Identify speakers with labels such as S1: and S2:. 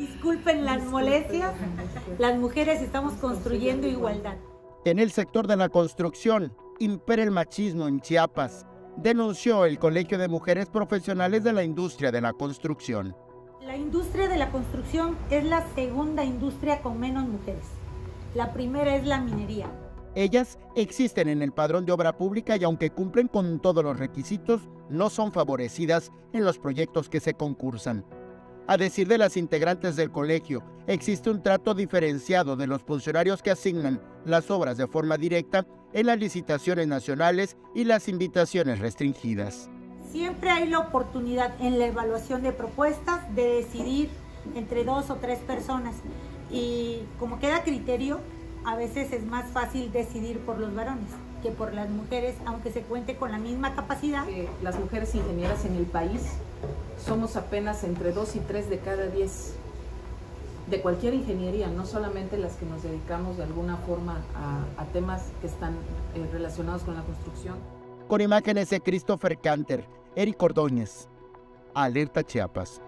S1: Disculpen las molestias, las mujeres estamos construyendo igualdad.
S2: En el sector de la construcción, impera el machismo en Chiapas, denunció el Colegio de Mujeres Profesionales de la Industria de la Construcción.
S1: La industria de la construcción es la segunda industria con menos mujeres. La primera es la minería.
S2: Ellas existen en el padrón de obra pública y aunque cumplen con todos los requisitos, no son favorecidas en los proyectos que se concursan. A decir de las integrantes del colegio, existe un trato diferenciado de los funcionarios que asignan las obras de forma directa en las licitaciones nacionales y las invitaciones restringidas.
S1: Siempre hay la oportunidad en la evaluación de propuestas de decidir entre dos o tres personas y como queda criterio, a veces es más fácil decidir por los varones que por las mujeres, aunque se cuente con la misma capacidad.
S3: las mujeres ingenieras en el país somos apenas entre dos y tres de cada diez de cualquier ingeniería, no solamente las que nos dedicamos de alguna forma a, temas que están eh, relacionados con la construcción.
S2: Con imágenes de Christopher Canter, Eric Ordóñez, Alerta Chiapas.